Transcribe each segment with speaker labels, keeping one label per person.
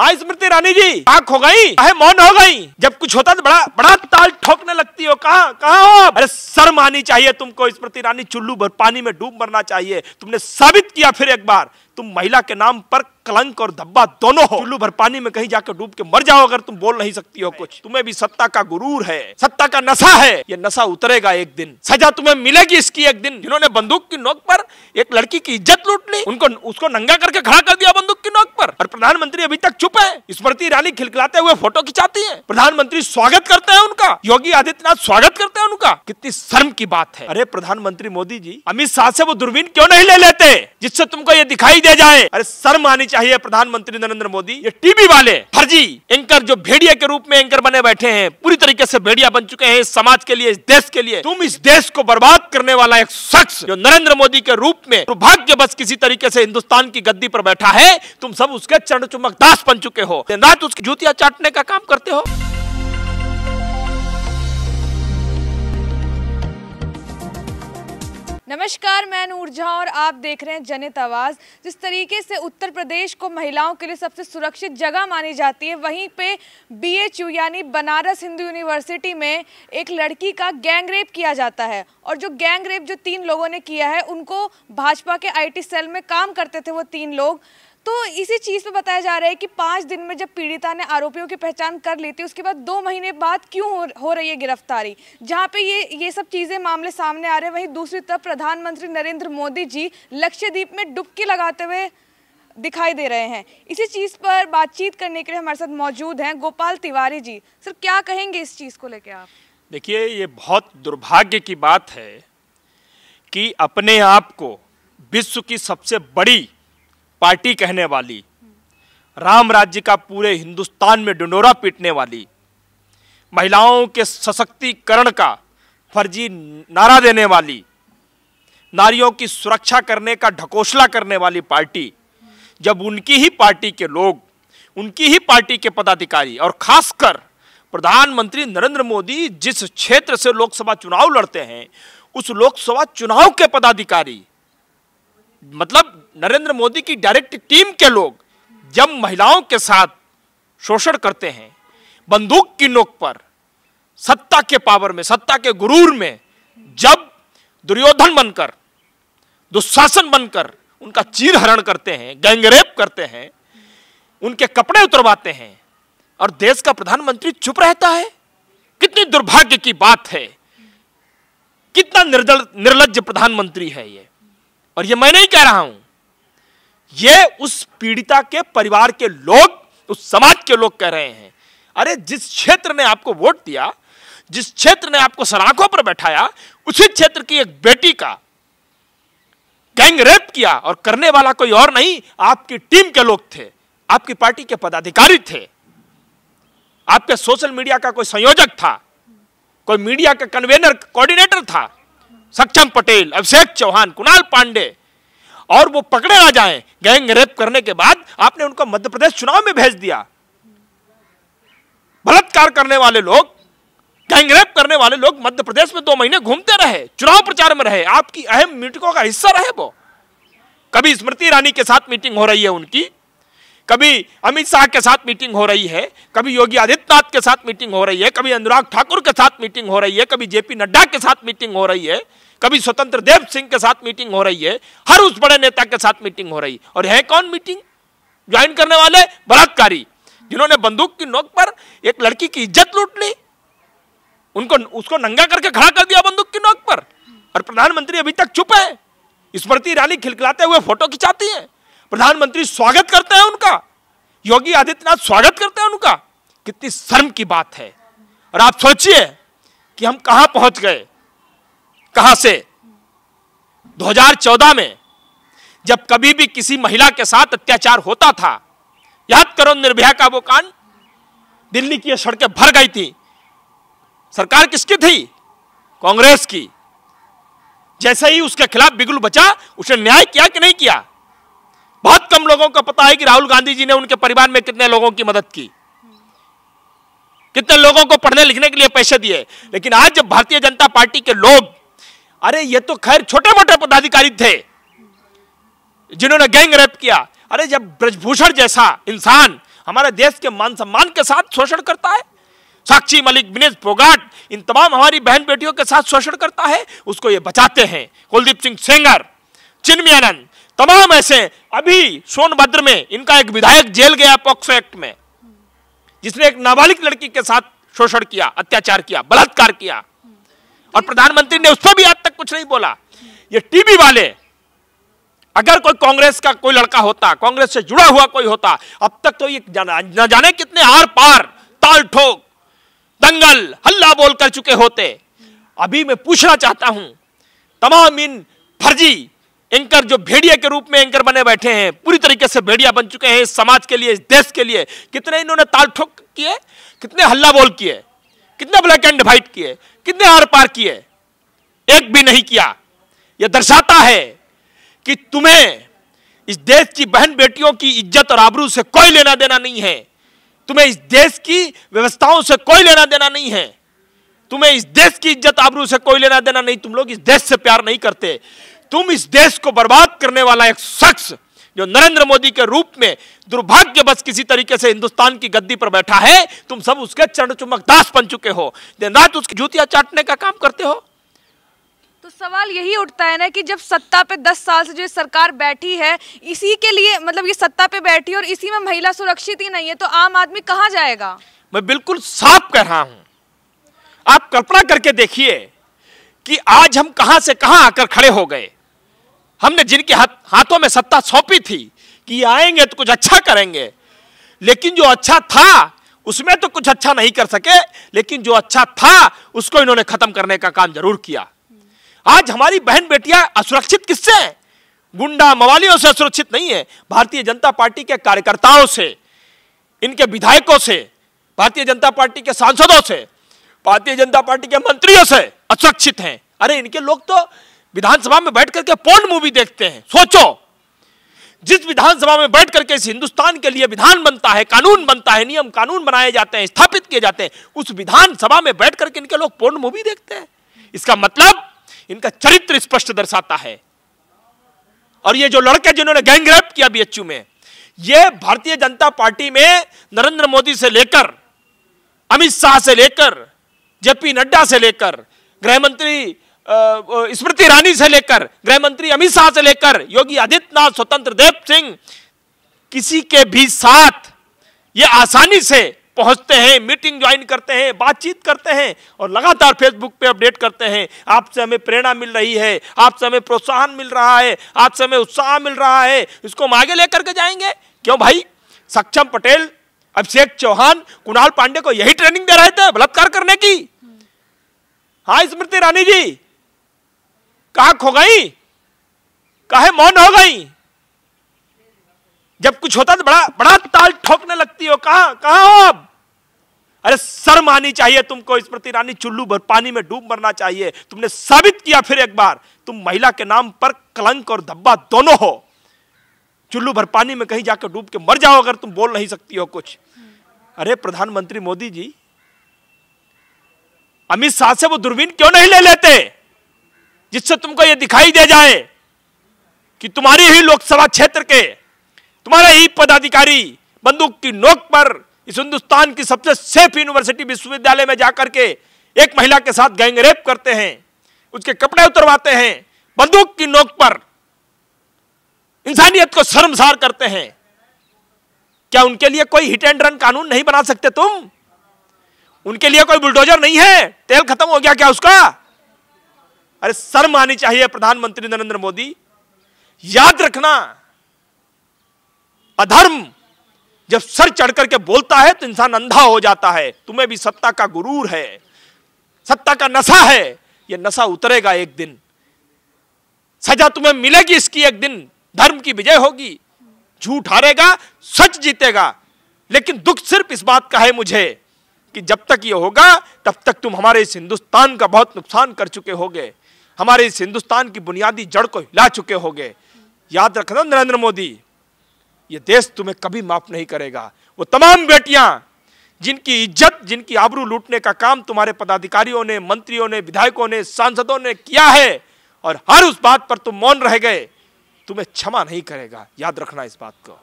Speaker 1: हाँ स्मृति रानी जी, आँख हो गई है मौन हो गई। जब कुछ होता तो बड़ा बड़ा ताल ठोकने लगती हो। कहा कहा हो? अरे, शर्म आनी चाहिए तुमको, स्मृति रानी। चुल्लू भर पानी में डूब मरना चाहिए। तुमने साबित किया फिर एक बार। तुम महिला के नाम पर कलंक और धब्बा दोनों हो। चुल्लू भर पानी में कहीं जाकर डूब के मर जाओ अगर तुम बोल नहीं सकती हो कुछ। तुम्हें भी सत्ता का गुरूर है। सत्ता का नशा है। ये नशा उतरेगा एक दिन। सजा तुम्हें मिलेगी इसकी एक दिन। जिन्होंने बंदूक की नोक पर एक लड़की की इज़्ज़त लूट ली उनको उसको नंगा करके खड़ा कर दिया बंदूक की नोक पर। और प्रधानमंत्री अभी तक चुप है। स्मृति ईरानी खिलखिलाते हुए फ़ोटो खिंचाती है। प्रधानमंत्री स्वागत करते हैं उनका। योगी आदित्यनाथ स्वागत करते हैं उनका। कितनी शर्म की बात है। अरे प्रधानमंत्री मोदी जी अमित शाह से वो दूरबीन क्यों नहीं ले लेते? जिससे तुमको ये दिखाई दे जाए। अरे शर्म आनी चाहिए। प्रधानमंत्री नरेंद्र मोदी? ये टीवी वाले, फर्जी, एंकर जो भेड़िया के रूप में एंकर बने बैठे हैं, पूरी तरीके से भेड़िया बन चुके हैं इस समाज के लिए, इस देश के लिए। तुम इस देश को बर्बाद करने वाला एक शख्स जो नरेंद्र मोदी के रूप में दुर्भाग्य बस किसी तरीके से हिंदुस्तान की गद्दी पर बैठा है, तुम सब उसके चरण चुमक दास बन चुके हो। दिन रात उसकी जूतियाँ चाटने का काम करते हो।
Speaker 2: नमस्कार, मैं नूर झा और आप देख रहे हैं जनित आवाज़। जिस तरीके से उत्तर प्रदेश को महिलाओं के लिए सबसे सुरक्षित जगह मानी जाती है, वहीं पे बीएचयू यानी बनारस हिंदू यूनिवर्सिटी में एक लड़की का गैंग रेप किया जाता है। और जो गैंग रेप जो तीन लोगों ने किया है, उनको भाजपा के आईटी सेल में काम करते थे वो तीन लोग। तो इसी चीज़ पे बताया जा रहा है कि पाँच दिन में जब पीड़िता ने आरोपियों की पहचान कर ली थी उसके बाद दो महीने बाद क्यों हो, रही है गिरफ्तारी? जहाँ पे ये ये सब चीज़ें मामले सामने आ रहे हैं वहीं दूसरी तरफ़ प्रधानमंत्री नरेंद्र मोदी जी लक्षद्वीप में डुबकी लगाते हुए दिखाई दे रहे हैं। इसी चीज़ पर बातचीत करने के लिए हमारे साथ मौजूद हैं गोपाल तिवारी जी। सर क्या कहेंगे इस चीज़ को लेकर आप?
Speaker 1: देखिए ये बहुत दुर्भाग्य की बात है कि अपने आप को विश्व की सबसे बड़ी पार्टी कहने वाली, राम राज्य का पूरे हिंदुस्तान में डंडोरा पीटने वाली, महिलाओं के सशक्तिकरण का फर्जी नारा देने वाली, नारियों की सुरक्षा करने का ढकोसला करने वाली पार्टी, जब उनकी ही पार्टी के लोग, उनकी ही पार्टी के पदाधिकारी और खासकर प्रधानमंत्री नरेंद्र मोदी जिस क्षेत्र से लोकसभा चुनाव लड़ते हैं, उस लोकसभा चुनाव के पदाधिकारी मतलब नरेंद्र मोदी की डायरेक्ट टीम के लोग जब महिलाओं के साथ शोषण करते हैं, बंदूक की नोक पर, सत्ता के पावर में, सत्ता के गुरूर में, जब दुर्योधन बनकर, दुशासन बनकर उनका चीर हरण करते हैं, गैंगरेप करते हैं, उनके कपड़े उतरवाते हैं और देश का प्रधानमंत्री चुप रहता है। कितनी दुर्भाग्य की बात है। कितना निर्दल निर्लज प्रधानमंत्री है ये। और ये मैं नहीं कह रहा हूँ ये उस पीड़िता के परिवार के लोग, उस समाज के लोग कह रहे हैं। अरे, जिस क्षेत्र ने आपको वोट दिया, जिस क्षेत्र ने आपको सलाखों पर बैठाया, उसी क्षेत्र की एक बेटी का गैंग रेप किया और करने वाला कोई और नहीं, आपकी टीम के लोग थे, आपकी पार्टी के पदाधिकारी थे। आपके सोशल मीडिया का कोई संयोजक था, कोई मीडिया का कन्वेनर, कोऑर्डिनेटर था। सक्षम पटेल, अभिषेक चौहान, कुणाल पांडे और वो पकड़े ना जाए। गैंग रेप करने के बाद आपने उनको मध्य प्रदेश चुनाव में भेज दिया। बलात्कार करने वाले लोग गैंगरेप करने वाले लोग मध्य प्रदेश में दो महीने घूमते रहे, चुनाव प्रचार में रहे। आपकी अहम मीटिंगों का हिस्सा रहे वो। कभी स्मृति ईरानी के साथ मीटिंग हो रही है उनकी कभी अमित शाह के साथ मीटिंग हो रही है, कभी योगी आदित्यनाथ के साथ मीटिंग हो रही है, कभी अनुराग ठाकुर के साथ मीटिंग हो रही है, कभी जेपी नड्डा के साथ मीटिंग हो रही है, कभी स्वतंत्र देव सिंह के साथ मीटिंग हो रही है, हर उस बड़े नेता के साथ मीटिंग हो रही है। और है कौन मीटिंग ज्वाइन करने वाले बलात्कारी, जिन्होंने बंदूक की नोक पर एक लड़की की इज़्ज़त लूट ली। उनको, उसको नंगा करके खड़ा कर दिया बंदूक की नोक पर। और प्रधानमंत्री अभी तक चुप है, स्मृति ईरानी खिलखिलाते हुए फ़ोटो खिंचाती है। प्रधानमंत्री स्वागत करते हैं उनका। योगी आदित्यनाथ स्वागत करते हैं उनका। कितनी शर्म की बात है। और आप सोचिए कि हम कहाँ पहुँच गए। कहाँ से? 2014 में, जब कभी भी किसी महिला के साथ अत्याचार होता था, याद करो निर्भया का वो कांड, दिल्ली की सड़कें भर गई थी। सरकार किसकी थी? कांग्रेस की। जैसे ही उसके खिलाफ बिगुल बचा, उसने न्याय किया कि नहीं किया? बहुत कम लोगों को पता है कि राहुल गांधी जी ने उनके परिवार में कितने लोगों की मदद की। कितने लोगों को पढ़ने लिखने के लिए पैसे दिए। लेकिन आज जब भारतीय जनता पार्टी के लोग, अरे ये तो खैर छोटे मोटे पदाधिकारी थे, जिन्होंने गैंग रेप किया। अरे जब ब्रजभूषण जैसा इंसान हमारे देश के मान सम्मान के साथ शोषण करता है, साक्षी मलिक विनेश फोगाट, इन तमाम हमारी बहन बेटियों के साथ शोषण करता है, उसको ये बचाते हैं। कुलदीप सिंह सेंगर, चिन्मयानंद तमाम ऐसे, अभी सोनभद्र में, इनका एक विधायक जेल गया पॉक्सो एक्ट में, जिसने एक नाबालिग लड़की के साथ शोषण किया, अत्याचार किया, बलात्कार किया। और प्रधानमंत्री ने उस पर भी आज तक कुछ नहीं बोला। ये टीवी वाले, अगर कोई कांग्रेस का कोई लड़का होता, कांग्रेस से जुड़ा हुआ कोई होता, अब तक तो ये न जाने कितने आर पार, ताल ठोक, दंगल, हल्ला बोल कर चुके होते। अभी मैं पूछना चाहता हूँ, तमाम इन फर्जी एंकर जो भेड़िया के रूप में एंकर बने बैठे हैं, पूरी तरीके से भेड़िया बन चुके हैं इस समाज के लिए, इस देश के लिए। कितने इन्होंने ताल ठोक किए, कितने हल्ला बोल किए, कितने ब्लैक एंड व्हाइट किए, कितने आर पार किए, एक भी नहीं किया। यह दर्शाता है कि तुम्हें इस देश की बहन बेटियों की इज़्ज़त और आबरू से कोई लेना देना नहीं है। तुम्हें इस देश की व्यवस्थाओं से कोई लेना देना नहीं है। तुम्हें इस देश की इज़्ज़त आबरू से कोई लेना देना नहीं। तुम लोग इस देश से प्यार नहीं करते। तुम इस देश को बर्बाद करने वाला एक शख्स जो नरेंद्र मोदी के रूप में दुर्भाग्य बस किसी तरीके से हिंदुस्तान की गद्दी पर बैठा है तुम सब उसके चरण चुमक दास बन चुके हो। दिन रात उसकी जूतियाँ चाटने का काम करते हो।
Speaker 2: तो सवाल यही उठता है ना कि जब सत्ता पे दस साल से जो सरकार बैठी है इसी के लिए मतलब ये सत्ता पे बैठी और इसी में महिला सुरक्षित ही नहीं है तो आम आदमी कहाँ जाएगा?
Speaker 1: मैं बिल्कुल साफ़ कह रहा हूँ। आप कल्पना करके देखिए कि आज हम कहाँ से कहाँ आकर खड़े हो गए। हमने जिनके हाथ, हाथों में सत्ता सौंपी थी कि आएँगे तो कुछ अच्छा करेंगे। लेकिन जो अच्छा था, उसमें तो कुछ अच्छा नहीं कर सके, लेकिन जो अच्छा था, उसको इन्होंने खत्म करने का काम ज़रूर किया। आज हमारी बहन बेटियाँ असुरक्षित किससे गुंडा मवालियों से असुरक्षित नहीं है, भारतीय जनता पार्टी के कार्यकर्ताओं से, इनके विधायकों से, भारतीय जनता पार्टी के सांसदों से, भारतीय जनता पार्टी के मंत्रियों से असुरक्षित हैं। अरे, इनके लोग तो विधानसभा में बैठ करके पोर्न मूवी देखते हैं। सोचो, जिस विधानसभा में बैठ करके इस हिंदुस्तान के लिए विधान बनता है, कानून बनता है, नियम कानून बनाए जाते हैं, स्थापित किए जाते हैं, उस विधानसभा में बैठ करके इनके लोग पोर्न मूवी देखते हैं। इसका मतलब इनका चरित्र स्पष्ट दर्शाता है। और ये जो लड़के जिन्होंने गैंगरेप किया बीएचयू में, ये भारतीय जनता पार्टी में नरेंद्र मोदी से लेकर, अमित शाह से लेकर, जेपी नड्डा से लेकर, गृह मंत्री स्मृति ईरानी से लेकर, गृह मंत्री अमित शाह से लेकर, योगी आदित्यनाथ, स्वतंत्र देव सिंह, किसी के भी साथ ये आसानी से पहुँचते हैं मीटिंग ज्वाइन करते हैं, बातचीत करते हैं और लगातार फेसबुक पे अपडेट करते हैं। आपसे हमें प्रेरणा मिल रही है आपसे हमें प्रोत्साहन मिल रहा है आपसे हमें उत्साह मिल रहा है, इसको हम आगे लेकर के जाएँगे। क्यों भाई? सक्षम पटेल, अभिषेक चौहान, कुणाल पांडे को यही ट्रेनिंग दे रहे थे, बलात्कार करने की। हाँ स्मृति रानी जी कहा खो गई। कहे मौन हो गई? जब कुछ होता तो बड़ा बड़ा ताल ठोकने लगती हो। कहा कहा हो अब? अरे शर्म आनी चाहिए तुमको स्मृति रानी चुल्लू भर पानी में डूब मरना चाहिए। तुमने साबित किया फिर एक बार, तुम महिला के नाम पर कलंक और धब्बा दोनों हो। चुल्लू भर पानी में कहीं जाकर डूब के मर जाओ अगर तुम बोल नहीं सकती हो कुछ। अरे प्रधानमंत्री मोदी जी, अमित शाह से वो दूरबीन क्यों नहीं ले लेते? जिससे तुमको ये दिखाई दे जाए कि तुम्हारी ही लोकसभा क्षेत्र के तुम्हारे ही पदाधिकारी बंदूक की नोक पर इस हिंदुस्तान की सबसे सेफ़ यूनिवर्सिटी विश्वविद्यालय में जाकर के एक महिला के साथ गैंगरेप करते हैं, उसके कपड़े उतरवाते हैं, बंदूक की नोक पर इंसानियत को शर्मसार करते हैं। क्या उनके लिए कोई हिट एंड रन कानून नहीं बना सकते तुम? उनके लिए कोई बुलडोजर नहीं है? तेल खत्म हो गया क्या उसका? अरे शर्म आनी चाहिए प्रधानमंत्री नरेंद्र मोदी। याद रखना, अधर्म जब सर चढ़ करके बोलता है तो इंसान अंधा हो जाता है। तुम्हें भी सत्ता का गुरूर है, सत्ता का नशा है यह नशा उतरेगा एक दिन। सजा तुम्हें मिलेगी इसकी एक दिन, धर्म की विजय होगी। झूठ हारेगा, सच जीतेगा। लेकिन दुख सिर्फ़ इस बात का है मुझे कि जब तक ये होगा, तब तक तुम हमारे इस हिंदुस्तान का बहुत नुकसान कर चुके होगे। हमारे इस हिंदुस्तान की बुनियादी जड़ को हिला चुके होगे। याद रखना नरेंद्र मोदी, ये देश तुम्हें कभी माफ़ नहीं करेगा। वो तमाम बेटियाँ, जिनकी इज़्ज़त, जिनकी आबरू लूटने का काम तुम्हारे पदाधिकारियों ने, मंत्रियों ने, विधायकों ने, सांसदों ने किया है, और हर उस बात पर तुम मौन रह गए, तुम्हें क्षमा नहीं करेगा। याद रखना इस बात को।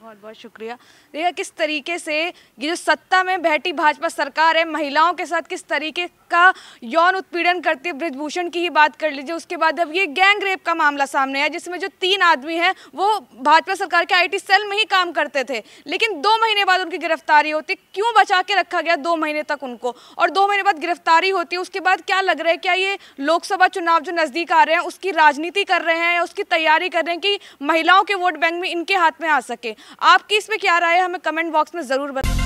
Speaker 2: बहुत बहुत शुक्रिया। देखिए, किस तरीके से ये जो सत्ता में बैठी भाजपा सरकार है, महिलाओं के साथ किस तरीके का यौन उत्पीड़न करती ब्रिजभूषण की ही बात कर लीजिए। उसके बाद अब ये गैंग रेप का मामला सामने आया, जिसमें जो तीन आदमी हैं, वो भाजपा सरकार के आईटी सेल में ही काम करते थे। लेकिन दो महीने बाद उनकी गिरफ्तारी होती, क्यों बचा के रखा गया दो महीने तक उनको? और दो महीने बाद गिरफ्तारी होती, उसके बाद क्या लग रहा है, क्या ये लोकसभा चुनाव जो नज़दीक आ रहे हैं, उसकी राजनीति कर रहे हैं या उसकी तैयारी कर रहे हैं कि महिलाओं के वोट बैंक में इनके हाथ में आ सके? आपकी इसमें क्या राय है? हमें कमेंट बॉक्स में ज़रूर बताएँ।